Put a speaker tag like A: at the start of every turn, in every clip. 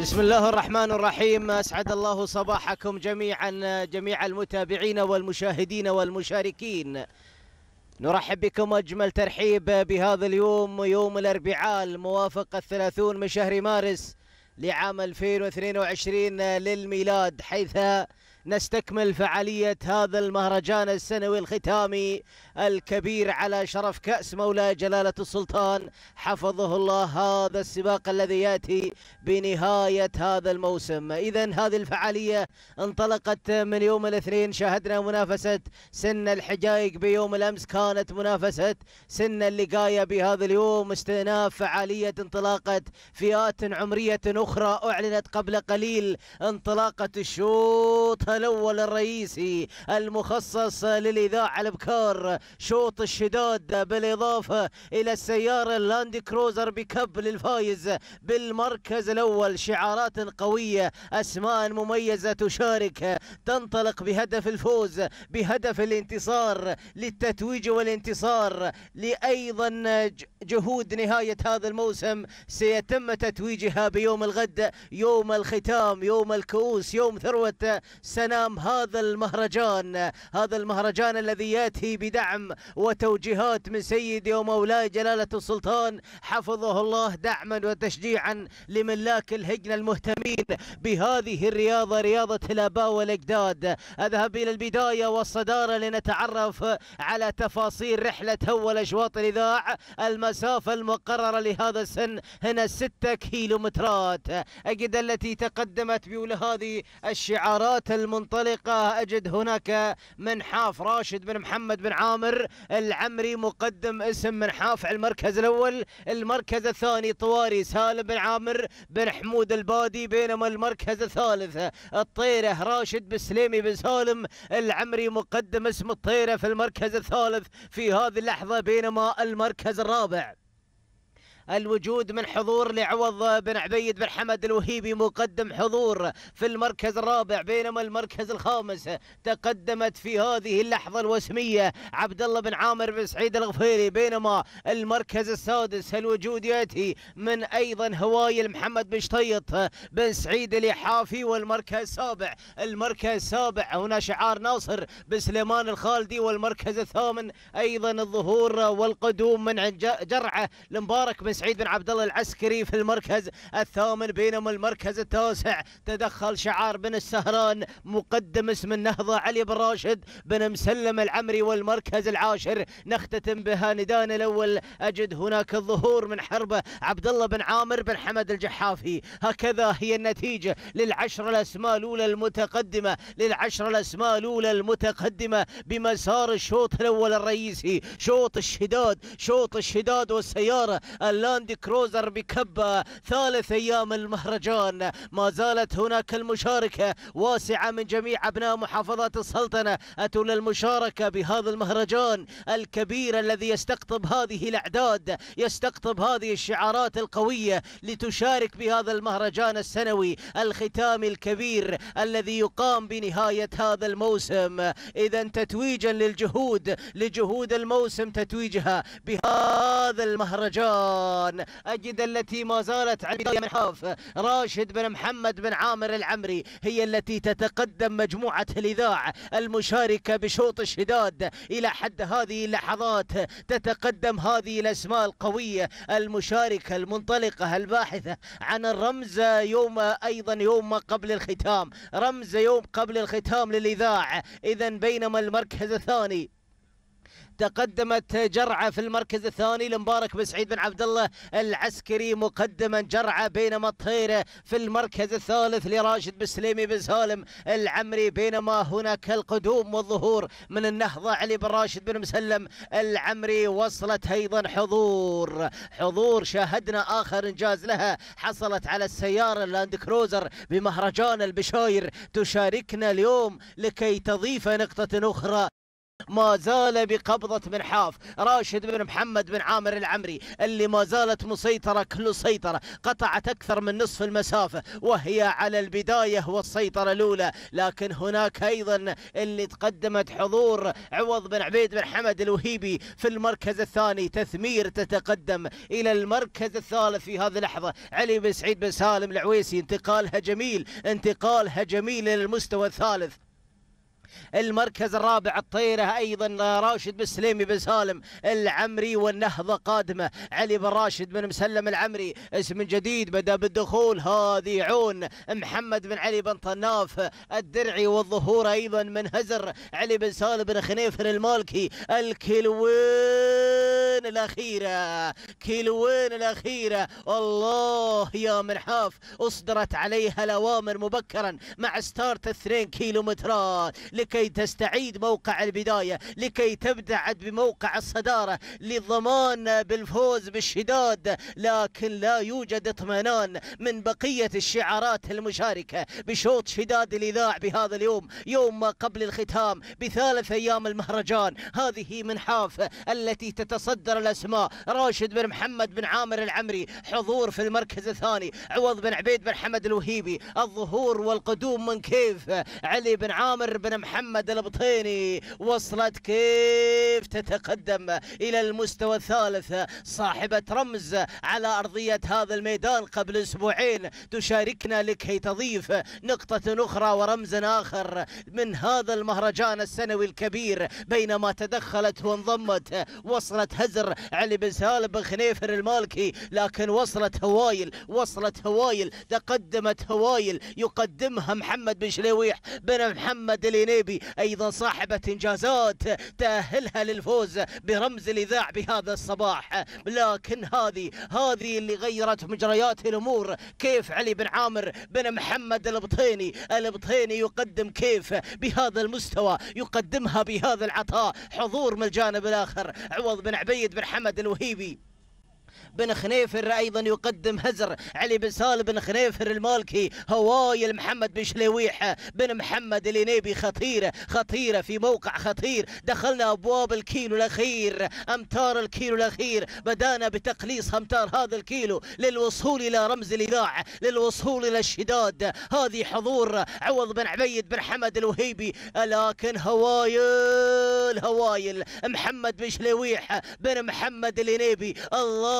A: بسم الله الرحمن الرحيم. أسعد الله صباحكم جميعا جميع المتابعين والمشاهدين والمشاركين. نرحب بكم أجمل ترحيب بهذا اليوم يوم الأربعاء الموافق الثلاثون من شهر مارس لعام 2022 للميلاد حيث نستكمل فعالية هذا المهرجان السنوي الختامي الكبير على شرف كأس مولاي جلالة السلطان. حفظه الله هذا السباق الذي يأتي بنهاية هذا الموسم. إذا هذه الفعالية انطلقت من يوم الاثنين. شاهدنا منافسة سن الحقايق بيوم الأمس. كانت منافسة سن اللقاية بهذا اليوم. استئناف فعالية انطلاقة فئات عمرية أخرى أعلنت قبل قليل انطلاقة الشوط الأول الرئيسي المخصص للإيذاع الأبكار شوط الشداد بالإضافة إلى السيارة اللاند كروزر بكب للفايز. بالمركز الأول شعارات قوية أسماء مميزة تشارك. تنطلق بهدف الفوز بهدف الانتصار للتتويج والانتصار. لأيضا جهود نهاية هذا الموسم سيتم تتويجها بيوم الغد يوم الختام يوم الكؤوس يوم ثروة. سنام هذا المهرجان هذا المهرجان الذي يأتي بدعم وتوجيهات من سيدي ومولاي جلالة السلطان. حفظه الله دعما وتشجيعا لملاك الهجن المهتمين بهذه الرياضة رياضة الآباء والأجداد. أذهب إلى البداية والصدارة لنتعرف على تفاصيل رحلة أول أشواط الإذاع. المسافة المقررة لهذا السن هنا ستة كيلومترات. أجد التي تقدمت بيول هذه الشعارات المنطلقة. أجد هناك منحاف راشد بن محمد بن عامر العمري مقدم اسم منحاف على المركز الأول. المركز الثاني طواري سالم بن عامر بن حمود البادي بينما المركز الثالث الطيرة راشد بن سليمي بن سالم العمري مقدم اسم الطيرة في المركز الثالث في هذه اللحظة بينما المركز الرابع. الوجود من حضور لعوض بن عبيد بن حمد الوهيبي مقدم حضور في المركز الرابع بينما المركز الخامس تقدمت في هذه اللحظة الوسمية عبد الله بن عامر بن سعيد الغفيري. بينما المركز السادس الوجود يأتي من أيضا هوايل محمد بن شطيط بن سعيد اليحافي والمركز السابع. المركز السابع هنا شعار ناصر بن سليمان الخالدي والمركز الثامن أيضا الظهور والقدوم من جرعة المبارك بن سعيد بن عبد الله العسكري في المركز الثامن بينما المركز التاسع. تدخل شعار بن السهران مقدم اسم النهضة علي بن راشد بن مسلم العمري والمركز العاشر. نختتم بها ندان الأول. أجد هناك الظهور من حربة عبد الله بن عامر بن حمد الجحافي. هكذا هي النتيجة للعشر الأسماء الأولى المتقدمة للعشر الأسماء الأولى المتقدمة بمسار الشوط الأول الرئيسي. شوط الشداد شوط الشداد والسيارة اللاند كروزر بكبة ثالث أيام المهرجان. ما زالت هناك المشاركة واسعة من جميع أبناء محافظات السلطنة. أتوا للمشاركة بهذا المهرجان الكبير الذي يستقطب هذه الأعداد يستقطب هذه الشعارات القوية لتشارك بهذا المهرجان السنوي الختامي الكبير الذي يقام بنهاية هذا الموسم. إذا تتويجا للجهود لجهود الموسم تتويجها بهذا المهرجان. أجد التي ما زالت على بداية منحاف راشد بن محمد بن عامر العمري هي التي تتقدم مجموعة الإذاعة المشاركة بشوط الشداد. إلى حد هذه اللحظات تتقدم هذه الأسماء القوية المشاركة المنطلقة الباحثة عن الرمز يوم أيضا يوم قبل الختام. رمز يوم قبل الختام للإذاعة. إذا بينما المركز الثاني تقدمت جرعة في المركز الثاني لمبارك بن سعيد بن عبد الله العسكري مقدما جرعة بينما الطيره في المركز الثالث لراشد بن سليمي بن سالم العمري بينما هناك القدوم والظهور من النهضة علي بن راشد بن مسلم العمري وصلت أيضا حضور. حضور شاهدنا آخر إنجاز لها حصلت على السيارة اللاند كروزر بمهرجان البشاير. تشاركنا اليوم لكي تضيف نقطة أخرى. ما زال بقبضة من حاف راشد بن محمد بن عامر العمري اللي ما زالت مسيطرة كل سيطرة قطعت أكثر من نصف المسافة وهي على البداية والسيطرة الأولى. لكن هناك أيضا اللي تقدمت حضور عوض بن عبيد بن حمد الوهيبي في المركز الثاني تثمير تتقدم إلى المركز الثالث في هذه اللحظة. علي بن سعيد بن سالم العويسي انتقالها جميل انتقالها جميل إلى المستوى الثالث. المركز الرابع الطيرة أيضا راشد بن سليمي بن سالم العمري والنهضة قادمة. علي بن راشد بن مسلم العمري اسم جديد بدأ بالدخول. هذه عون محمد بن علي بن طناف. الدرعي والظهور أيضا من هزر علي بن سالم بن خنيفر المالكي الكيلوين الأخيرة. كيلوين الأخيرة. الله يا منحاف أصدرت عليها الأوامر مبكرا مع start اثنين كيلومترات. لكي تستعيد موقع البداية لكي تبتعد بموقع الصدارة. للضمان بالفوز بالشداد لكن لا يوجد اطمئنان من بقية الشعارات المشاركة بشوط شداد الإذاع بهذا اليوم يوم ما قبل الختام بثالث أيام المهرجان. هذه من حاف التي تتصدر الأسماء. راشد بن محمد بن عامر العمري حضور في المركز الثاني. عوض بن عبيد بن حمد الوهيبي الظهور والقدوم من كيف. علي بن عامر بن محمد البطيني. وصلت كيف تتقدم إلى المستوى الثالث. صاحبة رمز على أرضية هذا الميدان قبل أسبوعين. تشاركنا لكي تضيف نقطة أخرى ورمز آخر من هذا المهرجان السنوي الكبير. بينما تدخلت وانضمت وصلت هزر علي بن سالم بن خنيفر المالكي لكن وصلت هوايل وصلت هوايل تقدمت هوايل يقدمها محمد بن شليويح بن محمد الينيبي أيضا صاحبة إنجازات تأهلها للفوز برمز الإيذاع بهذا الصباح. لكن هذه هذه اللي غيرت مجريات الأمور. كيف علي بن عامر بن محمد البطيني البطيني يقدم كيف بهذا المستوى يقدمها بهذا العطاء. حضور من الجانب الآخر عوض بن عبيد بن حمد الوهيبي. بن خنيفر أيضا يقدم هزر علي بن سالم بن خنيفر المالكي هوايل محمد بن شليويح بن محمد الينيبي خطيره خطيره في موقع خطير. دخلنا أبواب الكيلو الأخير أمتار الكيلو الأخير. بدأنا بتقليص أمتار هذا الكيلو للوصول إلى رمز الإيذاع للوصول إلى الشداد. هذه حضور عوض بن عبيد بن حمد الوهيبي. لكن هوايل هوايل محمد بن شليويح بن محمد الينيبي الله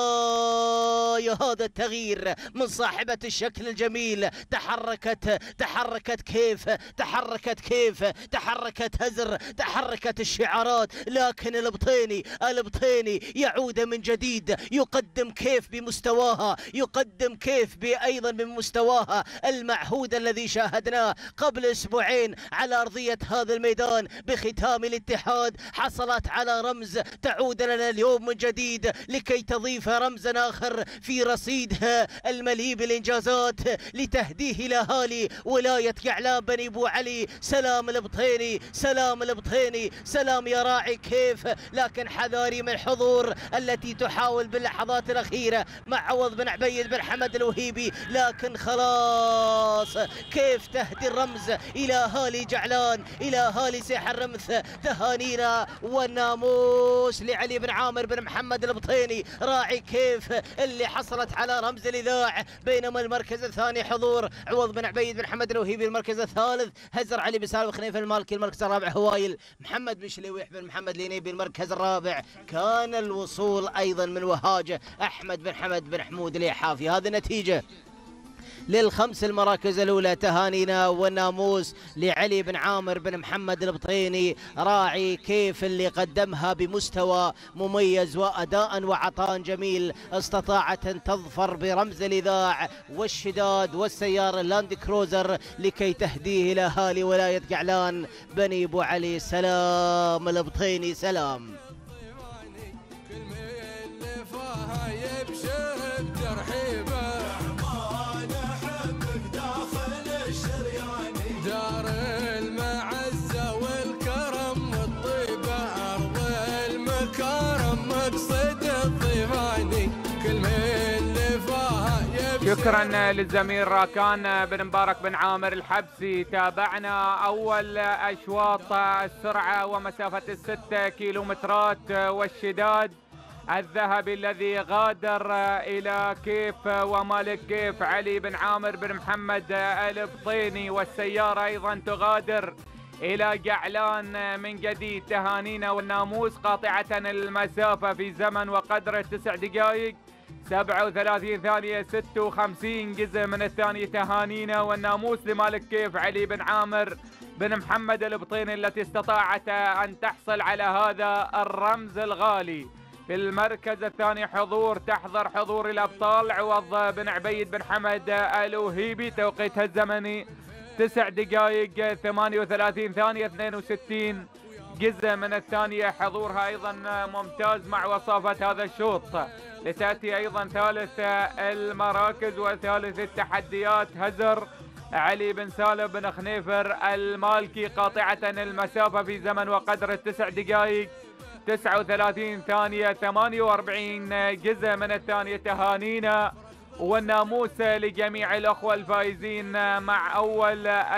A: يا هذا التغيير من صاحبة الشكل الجميل. تحركت تحركت كيف تحركت كيف تحركت هزر تحركت الشعارات. لكن البطيني البطيني يعود من جديد. يقدم كيف بمستواها يقدم كيف بأيضا من مستواها المعهود الذي شاهدناه قبل أسبوعين على أرضية هذا الميدان بختام الاتحاد. حصلت على رمز تعود لنا اليوم من جديد لكي تضيف رمزا آخر في رصيدها المليء بالإنجازات لتهديه إلى أهالي ولاية قعلان بني أبو علي. سلام البطيني سلام البطيني سلام يا راعي كيف؟ لكن حذاري من الحضور التي تحاول باللحظات الأخيرة مع عوض بن عبيد بن حمد الوهيبي. لكن خلاص كيف تهدي الرمز إلى أهالي جعلان؟ إلى أهالي سيح الرمث تهانينا والناموس لعلي بن عامر بن محمد البطيني راعي كيف اللي حصلت على رمز الإذاع. بينما المركز الثاني حضور عوض بن عبيد بن حمد الوهيبي المركز الثالث. هزر علي بن سالم خنيف المالكي المركز الرابع هوايل. محمد بن شليويح بن محمد لينيبي المركز الرابع. كان الوصول أيضا من وهاجة أحمد بن حمد بن حمود اليحافي هذه النتيجة. للخمس المراكز الأولى تهانينا والناموس لعلي بن عامر بن محمد البطيني راعي كيف اللي قدمها بمستوى مميز وأداء وعطاء جميل استطاعت أن تظفر برمز الإذاع والشداد والسيارة اللاند كروزر لكي تهديه إلى أهالي ولاية قعلان بني أبو علي سلام البطيني سلام.
B: شكرا للزميل راكان بن مبارك بن عامر الحبسي. تابعنا أول أشواط السرعة ومسافة الستة كيلومترات والشداد. الذهبي الذي غادر إلى كيف ومالك كيف علي بن عامر بن محمد البطيني. والسيارة أيضا تغادر إلى جعلان من جديد. تهانينا والناموس قاطعة المسافة في زمن وقدر تسع دقائق. 37 ثانية 56 جزء من الثانية تهانينا والناموس لمالك كيف؟ علي بن عامر بن محمد البطيني التي استطاعت أن تحصل على هذا الرمز الغالي. في المركز الثاني حضور تحضر حضور الأبطال عوض بن عبيد بن حمد الوهيبي توقيتها الزمني تسع دقائق 38 ثانية 62 جزء من الثانية حضورها أيضا ممتاز مع وصافة هذا الشوط. لتأتي أيضا ثالث المراكز وثالث التحديات هزر علي بن سالم بن خنيفر المالكي قاطعة المسافة في زمن وقدر التسع دقائق 39 ثانية 48 جزء من الثانية تهانينا والناموس لجميع الأخوة الفائزين مع أول